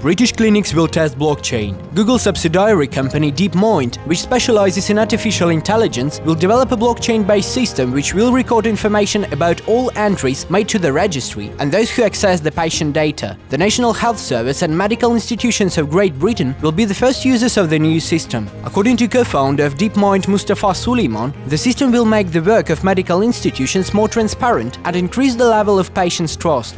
British clinics will test blockchain. Google subsidiary company DeepMind, which specializes in artificial intelligence, will develop a blockchain-based system which will record information about all entries made to the registry and those who access the patient data. The National Health Service and medical institutions of Great Britain will be the first users of the new system. According to co-founder of DeepMind Mustafa Suleiman, the system will make the work of medical institutions more transparent and increase the level of patients' trust.